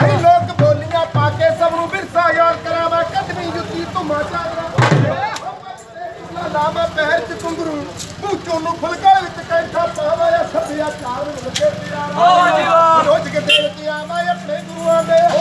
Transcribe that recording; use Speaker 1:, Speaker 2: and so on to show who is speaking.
Speaker 1: ਨਹੀਂ ਲੋਕ ਬੋਲੀਆਂ ਪਾ ਕੇ ਸਭ ਨੂੰ ਵਿਰਸਾ ਯਾਦ ਕਰਾਵਾ ਕਦਮੀ ਜੁੱਤੀ ਧੁਮਾ ਚਾਦਰਾ ਨਾਮ ਪਹਿਰ ਚ ਕੁੰਗਰੂ ਪੂਚੋ ਨੂੰ ਫੁਲਕਾ Love it.